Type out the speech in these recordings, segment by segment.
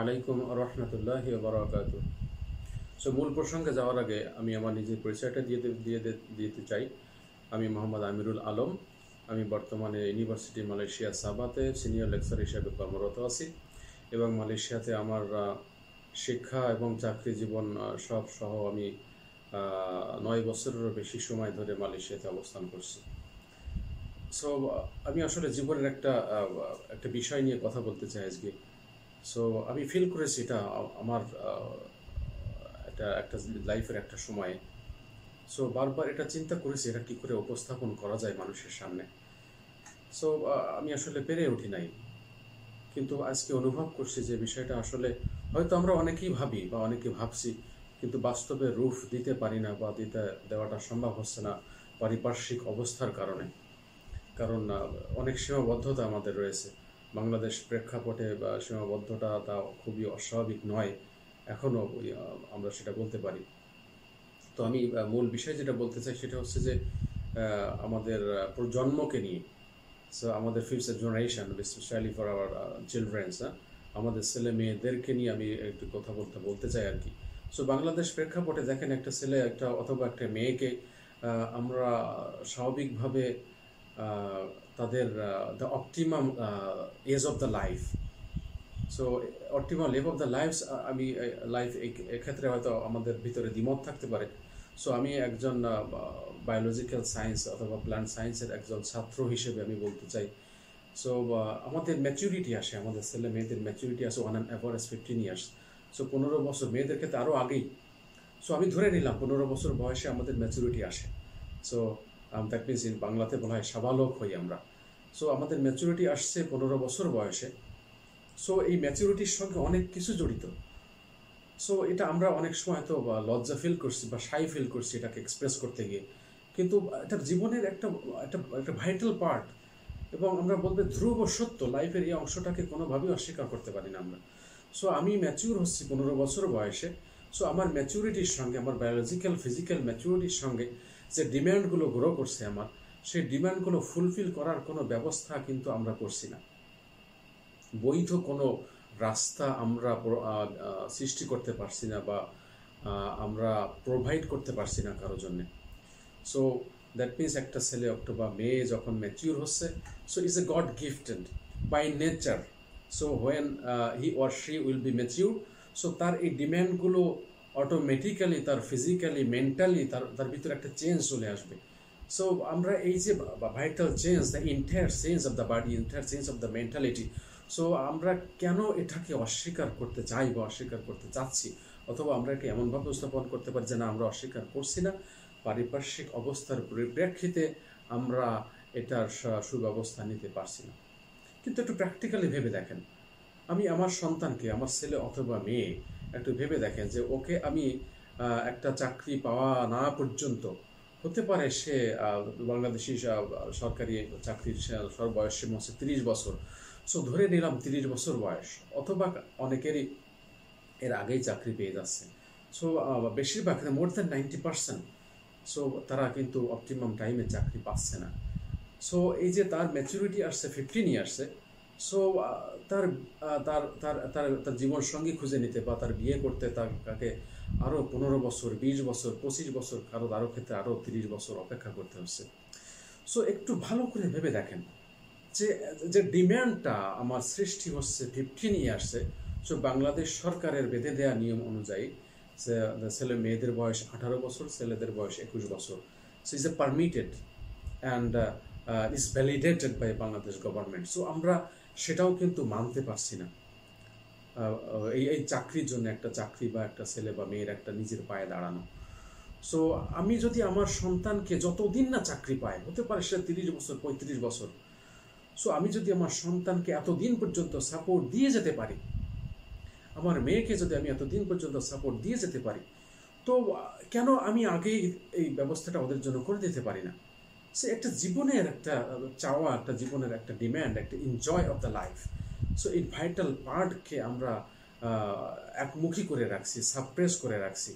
আলাইকুম রহমতুল্লাহ বরকাত সো মূল প্রসঙ্গে যাওয়ার আগে আমি আমার নিজের পরিচয়টা দিয়ে দিয়ে দিতে চাই। আমি মোহাম্মদ আমিরুল আলম। আমি বর্তমানে ইউনিভার্সিটি মালয়েশিয়া সাবাতে সিনিয়র লেকচার হিসেবে কর্মরত আছি এবং মালয়েশিয়াতে আমার শিক্ষা এবং চাকরি জীবন সব সহ আমি নয় বছরেরও বেশি সময় ধরে মালয়েশিয়াতে অবস্থান করছি। সো আমি আসলে জীবনের একটা একটা বিষয় নিয়ে কথা বলতে চাই আজকে। সো আমি ফিল করেছি এটা আমার একটা একটা লাইফের একটা সময়ে। সো বারবার এটা চিন্তা করেছি এটা কি করে উপস্থাপন করা যায় মানুষের সামনে। সো আমি আসলে পেরে উঠি নাই। কিন্তু আজকে অনুভব করছি যে বিষয়টা আসলে হয়তো আমরা অনেকেই ভাবি বা অনেকে ভাবছি, কিন্তু বাস্তবে রূপ দিতে পারি না বা দিতে, দেওয়াটা সম্ভব হচ্ছে না পারিপার্শ্বিক অবস্থার কারণে। কারণ অনেক সীমাবদ্ধতা আমাদের রয়েছে। বাংলাদেশ প্রেক্ষাপটে বা সীমাবদ্ধতা তা খুবই অস্বাভাবিক নয়। এখনও আমরা সেটা বলতে পারি। তো আমি মূল বিষয় যেটা বলতে চাই সেটা হচ্ছে যে আমাদের প্রজন্মকে নিয়ে। সো আমাদের future generation specially for our childrens আমাদের ছেলে মেয়েদেরকে নিয়ে আমি একটু কথা বলতে বলতে চাই আর কি। সো বাংলাদেশ প্রেক্ষাপটে দেখেন একটা ছেলে, একটা অথবা একটা মেয়েকে আমরা স্বাভাবিকভাবে তাদের the optimum age of the life so optimum level of the lifes আমি লাইফ এক্ষেত্রে হয়তো আমাদের ভিতরে দ্বিমত থাকতে পারে। সো আমি একজন বায়োলজিক্যাল সায়েন্স অথবা প্ল্যান্ট সায়েন্সের একজন ছাত্র হিসেবে আমি বলতে চাই। সো আমাদের ম্যাচুরিটি আসে, আমাদের ছেলে মেয়েদের ম্যাচুরিটি আসে one and average fifteen years so পনেরো বছর মেয়েদের ক্ষেত্রে আরও আগেই। সো আমি ধরে নিলাম, পনেরো বছর বয়সে আমাদের ম্যাচুরিটি আসে। সো দ্যাট মিনস ইন বাংলাতে বলা হয় সাবালক হই আমরা। সো আমাদের ম্যাচুরিটি আসছে পনেরো বছর বয়সে। সো এই ম্যাচুরিটির সঙ্গে অনেক কিছু জড়িত। সো এটা আমরা অনেক সময় তো লজ্জা ফিল করছি, বা সাই ফিল করছি এটাকে এক্সপ্রেস করতে গিয়ে। কিন্তু এটা জীবনের একটা একটা একটা ভাইটাল পার্ট এবং আমরা বলবে ধ্রুব সত্য লাইফের এই অংশটাকে কোনোভাবেই অস্বীকার করতে পারি না আমরা। সো আমি ম্যাচিউর হচ্ছি পনেরো বছর বয়সে। সো আমার ম্যাচুরিটির সঙ্গে, আমার বায়োলজিক্যাল ফিজিক্যাল ম্যাচুরিটির সঙ্গে যে ডিম্যান্ডগুলো গ্রো করছে আমার, সেই ডিম্যান্ডগুলো ফুলফিল করার কোনো ব্যবস্থা কিন্তু আমরা করছি না। বৈধ কোনো রাস্তা আমরা সৃষ্টি করতে পারছি না বা আমরা প্রোভাইড করতে পারছি না কারোর জন্যে। সো দ্যাট মিনস একটা ছেলে অথবা মেয়ে যখন ম্যাচিউর হচ্ছে so is a God gifted by nature so when he or she will be mature so তার এই ডিম্যান্ডগুলো অটোমেটিক্যালি তার ফিজিক্যালি মেন্টালি তার তার ভিতরে একটা চেঞ্জ চলে আসবে। সো আমরা এই যে vital change the entire change of the body entire change of the mentality so আমরা কেন এটাকে অস্বীকার করতে চাই বা অস্বীকার করতে চাচ্ছি? অথবা আমরা একে এমনভাবে উপস্থাপন করতে পারি যে না, আমরা অস্বীকার করছি না। পারিপার্শ্বিক অবস্থার পরিপ্রেক্ষিতে আমরা এটার সুব্যবস্থা নিতে পারছি না। কিন্তু একটু প্র্যাকটিক্যালি ভেবে দেখেন। আমি আমার সন্তানকে, আমার ছেলে অথবা মেয়ে একটু ভেবে দেখেন যে ওকে আমি একটা চাকরি পাওয়া না পর্যন্ত, হতে পারে সে বাংলাদেশি সরকারি চাকরির সে- সর বয়স সীমা হচ্ছে তিরিশ বছর। সো ধরে নিলাম তিরিশ বছর বয়স, অথবা অনেকেরই এর আগেই চাকরি পেয়ে যাচ্ছে। সো বেশিরভাগ more than ninety percent so তারা কিন্তু অপটিমাম টাইমে চাকরি পাচ্ছে না। সো এই যে তার ম্যাচুরিটি আসছে ফিফটিন ইয়ার্সে সো তার তার তার তার তার জীবন সঙ্গী খুঁজে নিতে বা তার বিয়ে করতে তার তাকে আরও পনেরো বছর, বিশ বছর, পঁচিশ বছর, কারও আরও ক্ষেত্রে আরও তিরিশ বছর অপেক্ষা করতে হচ্ছে। সো একটু ভালো করে ভেবে দেখেন যে যে ডিম্যান্ডটা আমার সৃষ্টি হচ্ছে ফিফটিন ইয়ার্সে সো বাংলাদেশ সরকারের বেঁধে দেওয়া নিয়ম অনুযায়ী ছেলে মেয়েদের বয়স আঠারো বছর, ছেলেদের বয়স একুশ বছর। So is a permitted and is validated by Bangladesh government so আমরা সেটাও কিন্তু মানতে পারছি না। এই এই চাকরির জন্য একটা চাকরি বা একটা ছেলে বা মেয়ের একটা নিজের পায়ে দাঁড়ানো। সো আমি যদি আমার সন্তানকে যতদিন না চাকরি পায়, হতে পারে সে তিরিশ বছর, পঁয়ত্রিশ বছর সো আমি যদি আমার সন্তানকে এতদিন পর্যন্ত সাপোর্ট দিয়ে যেতে পারি, আমার মেয়েকে যদি আমি এতদিন পর্যন্ত সাপোর্ট দিয়ে যেতে পারি, তো কেন আমি আগেই এই ব্যবস্থাটা ওদের জন্য করে দিতে পারি না? সে একটা জীবনের একটা চাওয়া, একটা জীবনের একটা ডিম্যান্ড একটা enjoy of the life so এই ভাইটাল পার্টকে আমরা একমুখী করে রাখছি সাপ্রেস করে রাখছি।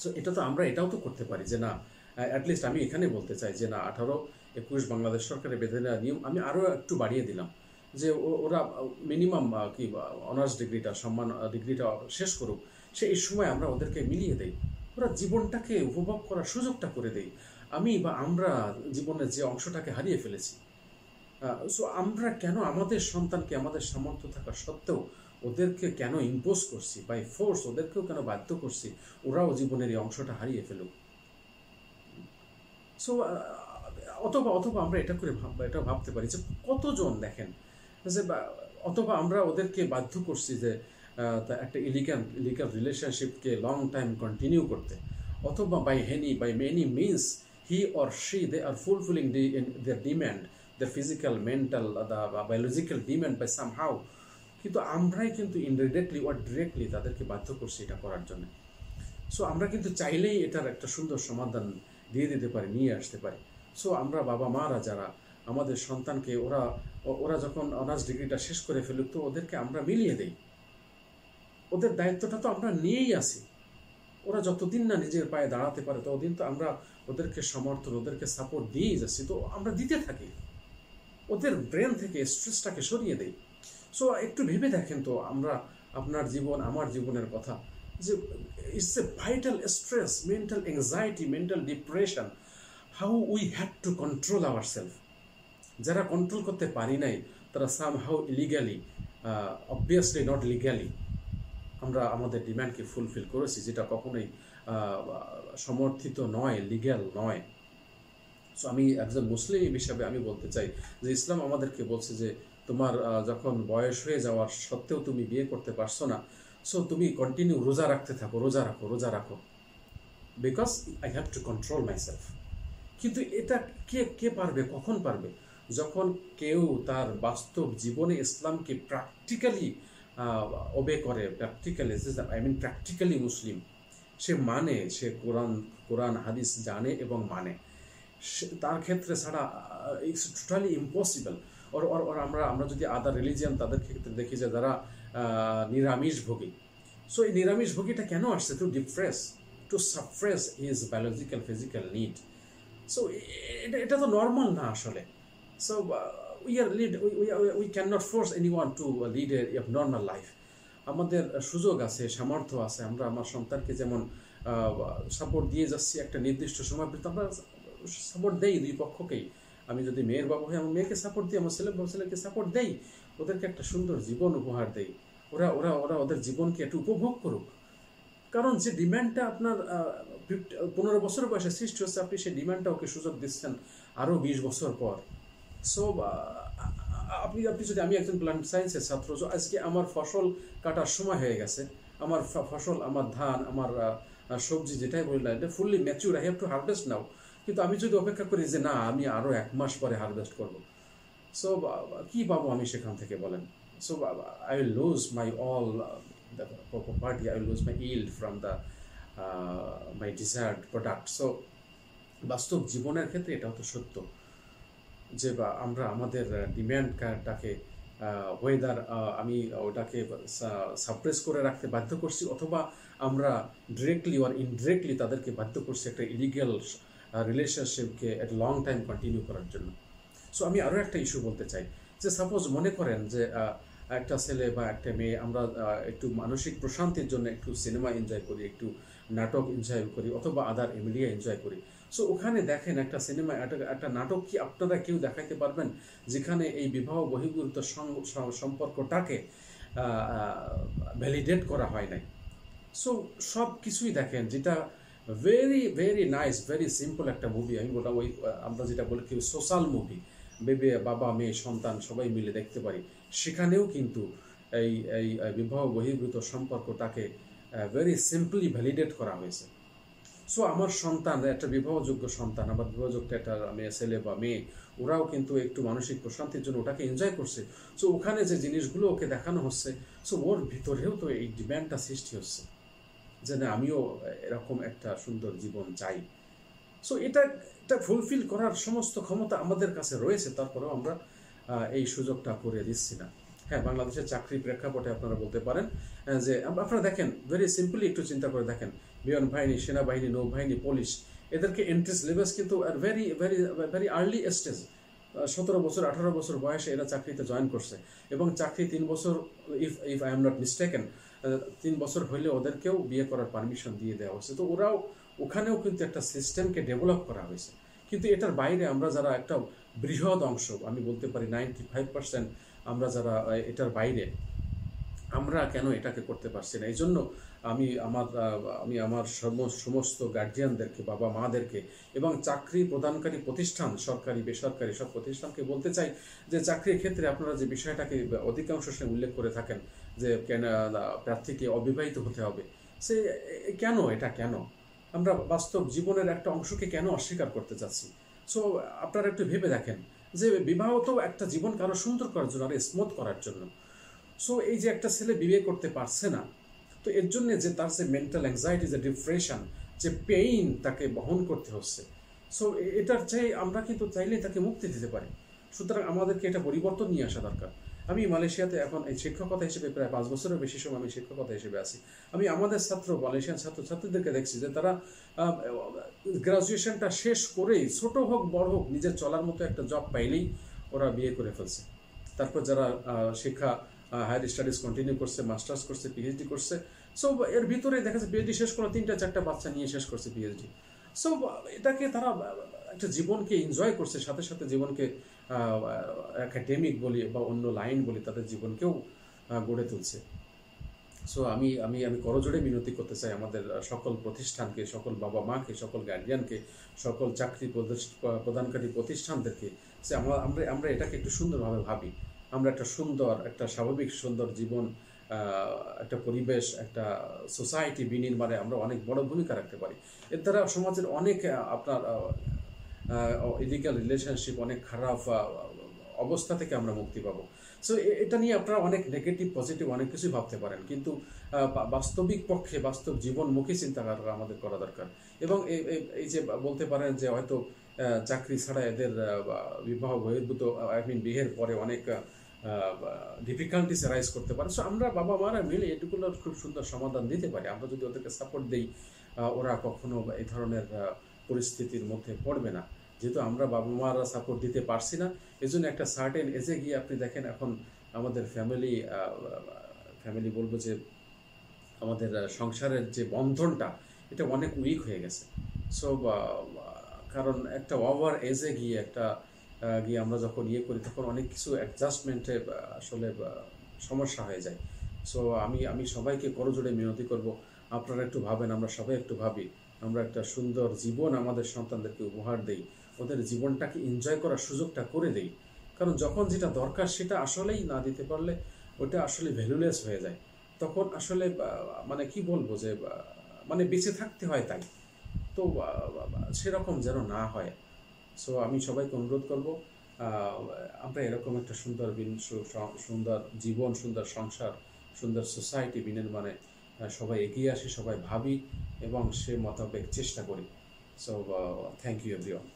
সো এটা তো আমরা এটাও তো করতে পারি যে না অ্যাটলিস্ট আমি এখানে বলতে চাই যে না, আঠারো একুশ বাংলাদেশ সরকারের বেঁধে নেওয়া নিয়ম আমি আরও একটু বাড়িয়ে দিলাম। যে ওরা মিনিমাম কি অনার্স ডিগ্রিটা সম্মান ডিগ্রিটা শেষ করুক, সে এই সময় আমরা ওদেরকে মিলিয়ে দেই। ওরা জীবনটাকে উপভোগ করার সুযোগটা করে দেই। আমি বা আমরা জীবনের যে অংশটাকে হারিয়ে ফেলেছি সো আমরা কেন আমাদের সন্তানকে আমাদের সামর্থ্য থাকা সত্ত্বেও ওদেরকে কেন ইম্পোজ করছি বাই ফোর্স ওদেরকেও কেন বাধ্য করছি, ওরাও জীবনের এই অংশটা হারিয়ে ফেলুক? সো অথবা অথবা আমরা এটা করে ভাব, এটা ভাবতে পারি যে কতজন দেখেন যে অথবা আমরা ওদেরকে বাধ্য করছি যে একটা ইলিগাল ইলিগাল রিলেশনশিপকে লং টাইম কন্টিনিউ করতে, অথবা by any by many means he or she they are fulfilling the their demand the physical mental the biological demand by somehow কিন্তু আমরাই কিন্তু ইনডিরেক্টলি ওর ডিরেক্টলি তাদেরকে বাধ্য করছি এটা করার জন্য। সো আমরা কিন্তু চাইলেই এটার একটা সুন্দর সমাধান দিয়ে দিতে পারি, নিয়ে আসতে পারি। সো আমরা বাবা মারা যারা, আমাদের সন্তানকে ওরা ওরা যখন অনার্স ডিগ্রিটা শেষ করে ফেলুক, তো ওদেরকে আমরা মিলিয়ে দেই। ওদের দায়িত্বটা তো আমরা নিয়েই আসি ওরা যতদিন না নিজের পায়ে দাঁড়াতে পারে, ততদিন তো আমরা ওদেরকে সমর্থন, ওদেরকে সাপোর্ট দিয়েই যাচ্ছি। তো আমরা দিতে থাকি। ওদের ব্রেন থেকে স্ট্রেসটাকে সরিয়ে দেই। সো একটু ভেবে দেখেন তো, আমরা আপনার জীবন, আমার জীবনের কথা, যে it's a vital stress mental anxiety mental depression how we had to control our self যারা কন্ট্রোল করতে পারি নাই, তারা somehow illegally obviously not legally আমরা, আমাদের ডিম্যান্ডকে ফুলফিল করেছি, যেটা কখনোই সমর্থিত নয় লিগ্যাল নয়। সো আমি একজন মুসলিম হিসাবে আমি বলতে চাই যে, ইসলাম আমাদেরকে বলছে যে, তোমার যখন বয়স হয়ে যাওয়ার সত্ত্বেও তুমি বিয়ে করতে পারছ না সো তুমি কন্টিনিউ রোজা রাখতে থাকো, রোজা রাখো রোজা রাখো। Because I have to control my self কিন্তু এটা কে কে পারবে, কখন পারবে? যখন কেউ তার বাস্তব জীবনে ইসলামকে প্র্যাকটিক্যালি ওবে করে practically I mean practically Muslim সে মানে সে কোরআন কোরআন হাদিস জানে এবং মানে। তার ক্ষেত্রে ছাড়া it's totally impossible or or or আমরা আমরা যদি আদার রিলিজিয়ান তাদের ক্ষেত্রে দেখি যে যারা নিরামিষ ভোগী সো এই নিরামিষ ভোগীটা কেন আসছে? To depress to suppress his biological physical need so এটা এটা তো নর্মাল না আসলে। So we are lead we can not force anyone to lead a normal life আমাদের সুযোগ আছে, সামর্থ্য আছে, আমরা আমার সন্তানকে যেমন সাপোর্ট দিয়ে যাচ্ছি একটা নির্দিষ্ট সময় পর্যন্ত, আমরা সাপোর্ট দেই দুই পক্ষকেই। আমি যদি মেয়ের বাবা হয়ে আমার মেয়েকে সাপোর্ট দিই, আমার ছেলে ছেলেকে সাপোর্ট দেই, ওদেরকে একটা সুন্দর জীবন উপহার দেই। ওরা ওরা ওরা ওদের জীবনকে একটু উপভোগ করুক। কারণ যে ডিম্যান্ডটা আপনার পনেরো বছর বয়সে সৃষ্টি হচ্ছে, আপনি সেই ডিম্যান্ডটা ওকে সুযোগ দিচ্ছেন আরও বিশ বছর পর। সো আপনি আপনি যদি, আমি একজন প্ল্যান্ট সায়েন্সের ছাত্র আজকে আমার ফসল কাটার সময় হয়ে গেছে। আমার ফসল, আমার ধান, আমার সবজি যেটাই বললাম এটা fully mature I have to harvest now কিন্তু আমি যদি অপেক্ষা করি যে না, আমি আরও এক মাস পরে হারভেস্ট করব। সো কি পাবো আমি সেখান থেকে বলেন? So I will lose my all property I will lose my yield from the my desired product so বাস্তব জীবনের ক্ষেত্রে এটা হতো সত্য। যে বা আমরা আমাদের ডিম্যান্ডটাকে ওয়েদার আমি ওটাকে সাপ্রেস করে রাখতে বাধ্য করছি অথবা আমরা ডিরেক্টলি অর ইনডিরেক্টলি তাদেরকে বাধ্য করছি একটা ইলিগাল রিলেশনশিপকে এট লং টাইম কন্টিনিউ করার জন্য। সো আমি আরও একটা ইস্যু বলতে চাই। যে সাপোজ মনে করেন যে একটা ছেলে বা একটা মেয়ে আমরা একটু মানসিক প্রশান্তির জন্য একটু সিনেমা এনজয় করি, একটু নাটক এনজয় করি অথবা আদার মিডিয়া এনজয় করি। সো ওখানে দেখেন একটা সিনেমা একটা নাটক কি আপনারা কেউ দেখাইতে পারবেন? যেখানে এই বিবাহ বহির্ভূত সম্পর্কটাকে ভ্যালিডেট করা হয় নাই। সো সব কিছুই দেখেন, যেটা very very nice very simple একটা মুভি আমি বললাম, ওই, আমরা যেটা বলি কি সোশ্যাল মুভি বেবে, বাবা, মেয়ে, সন্তান, সবাই মিলে দেখতে পারি। সেখানেও কিন্তু এই এই বিবাহ বহির্ভূত সম্পর্কটাকে ভেরি সিম্পলি ভ্যালিডেট করা হয়েছে। সো আমার সন্তান, একটা বিবাহযোগ্য সন্তান আবার বিবাহযোগ্য একটা মেয়ে, ছেলে বা মেয়ে, ওরাও কিন্তু একটু মানসিক প্রশান্তির জন্য ওটাকে এনজয় করছে। সো ওখানে যে জিনিসগুলো ওকে দেখানো হচ্ছে সো ওর ভিতরেও তো এই ডিম্যান্ডটা সৃষ্টি হচ্ছে, যে না, আমিও এরকম একটা সুন্দর জীবন চাই। সো এটা এটা ফুলফিল করার সমস্ত ক্ষমতা আমাদের কাছে রয়েছে, তারপরেও আমরা এই সুযোগটা করে দিচ্ছি না। হ্যাঁ বাংলাদেশের চাকরি প্রেক্ষাপটে আপনারা বলতে পারেন যে আপনারা দেখেন ভেরি সিম্পলি একটু চিন্তা করে দেখেন বিমান বাহিনী সেনাবাহিনী, নৌবাহিনী, পুলিশ, এদেরকে এন্ট্রি সিলেবাস কিন্তু very very very early stage সতেরো বছর, আঠারো বছর বয়সে এরা চাকরিতে জয়েন করছে। এবং চাকরি তিন বছর if if I am not mistaken তিন বছর হইলে ওদেরকেও বিয়ে করার পারমিশন দিয়ে দেওয়া হয়েছে। তো ওরাও ওখানেও কিন্তু একটা সিস্টেমকে ডেভেলপ করা হয়েছে। কিন্তু এটার বাইরে আমরা যারা একটা বৃহৎ অংশ, আমি বলতে পারি নাইনটি ফাইভ পার্সেন্ট আমরা যারা এটার বাইরে আমরা কেন এটাকে করতে পারছি না? এই জন্য আমি আমার আমি আমার সম- সমস্ত গার্জিয়ানদেরকে বাবা মাদেরকে এবং চাকরি প্রদানকারী প্রতিষ্ঠান, সরকারি, বেসরকারি সব প্রতিষ্ঠানকে বলতে চাই যে চাকরির ক্ষেত্রে আপনারা যে বিষয়টাকে অধিকাংশ সময় উল্লেখ করে থাকেন যে কেন, প্রার্থীকে অবিবাহিত হতে হবে, সে কেন, এটা কেন? আমরা বাস্তব জীবনের একটা অংশকে কেন অস্বীকার করতে চাচ্ছি? সো আপনারা একটু ভেবে দেখেন যে বিবাহ তো একটা জীবন কারও সুন্দর করার জন্য, আর স্মুথ করার জন্য। সো এই যে একটা ছেলে বিয়ে করতে পারছে না, তো এর জন্য যে তার যে মেন্টাল অ্যাংজাইটি যে ডিপ্রেশন যে পেইন তাকে বহন করতে হচ্ছে। সো এটার চাই আমরা কিন্তু চাইলেই তাকে মুক্তি দিতে পারি। সুতরাং আমাদেরকে এটা পরিবর্তন নিয়ে আসা দরকার। আমি মালয়েশিয়াতে এখন এই শিক্ষকতা হিসেবে প্রায় পাঁচ বছরের বেশি সময় আমি শিক্ষকতা হিসেবে আছি। আমি আমাদের ছাত্র, মালয়েশিয়ান ছাত্র, ছাত্রীদেরকে দেখছি যে তারা গ্রাজুয়েশনটা শেষ করেই, ছোট হোক, বড় হোক, নিজের চলার মতো একটা জব পাইলেই ওরা বিয়ে করে ফেলছে। তারপর যারা শিক্ষা হায়ার স্টাডিজ কন্টিনিউ করছে মাস্টার্স করছে পিএইচডি করছে। সো এর ভিতরে দেখা যাচ্ছে পিএইচডি শেষ করা তিনটা, চারটা বাচ্চা নিয়ে শেষ করছে পিএইচডি সো এটাকে তারা একটা জীবনকে এনজয় করছে, সাথে সাথে জীবনকে একাডেমিক বলি বা অন্য লাইন বলি, তাদের জীবনকেও গড়ে তুলছে। সো আমি আমি আমি করজোড়ে মিনতি করতে চাই আমাদের সকল প্রতিষ্ঠানকে, সকল বাবা মাকে, সকল গার্জিয়ানকে সকল চাকরি প্রদানকারী প্রতিষ্ঠানদেরকে। যে আমরা আমরা আমরা এটাকে একটু সুন্দরভাবে ভাবি। আমরা একটা সুন্দর, একটা স্বাভাবিক সুন্দর জীবন একটা পরিবেশ, একটা সোসাইটি বিনির্মাণে আমরা অনেক বড় ভূমিকা রাখতে পারি। এর দ্বারা সমাজের অনেক আপনার ইলিগাল রিলেশনশিপ অনেক খারাপ অবস্থা থেকে আমরা মুক্তি পাবো। সো এটা নিয়ে আপনারা অনেক নেগেটিভ পজিটিভ অনেক কিছুই ভাবতে পারেন। কিন্তু বাস্তবিক পক্ষে, বাস্তব জীবনমুখী চিন্তা করা আমাদের করা দরকার। এবং এই যে বলতে পারেন যে হয়তো চাকরি ছাড়া এদের বিবাহ বহির্ভূত আই মিন বিয়ের পরে অনেক ডিফিকাল্টিস রাইজ করতে পারে। সো আমরা বাবা মারা মিলে এটুকুলোর খুব সুন্দর সমাধান দিতে পারি। আমরা যদি ওদেরকে সাপোর্ট দিই ওরা কখনো এই ধরনের পরিস্থিতির মধ্যে পড়বে না। যেহেতু আমরা বাবা মারা সাপোর্ট দিতে পারছি না, এজন্য একটা সার্টেন এজে গিয়ে আপনি দেখেন এখন আমাদের ফ্যামিলি ফ্যামিলি বলব যে আমাদের সংসারের যে বন্ধনটা, এটা অনেক উইক হয়ে গেছে। সো কারণ একটা ওভার এজে গিয়ে একটা গিয়ে আমরা যখন ইয়ে করি, তখন অনেক কিছু অ্যাডজাস্টমেন্টে আসলে সমস্যা হয়ে যায়। সো আমি আমি সবাইকে করজোড়ে মিনতি করব, আপনারা একটু ভাবেন, আমরা সবাই একটু ভাবি, আমরা একটা সুন্দর জীবন আমাদের সন্তানদেরকে উপহার দেই, ওদের জীবনটাকে এনজয় করার সুযোগটা করে দেই। কারণ যখন যেটা দরকার, সেটা আসলেই না দিতে পারলে ওটা আসলে ভ্যালুলেস হয়ে যায়। তখন আসলে মানে কি বলব যে মানে বেঁচে থাকতে হয় তাই। তো সেরকম যেন না হয়। সো আমি সবাইকে অনুরোধ করব আমরা এরকম একটা সুন্দর সুন্দর জীবন, সুন্দর সংসার, সুন্দর সোসাইটি বিনির্মাণে সবাই এগিয়ে আসি, সবাই ভাবি এবং সে মতাবেক চেষ্টা করি। So thank you everyone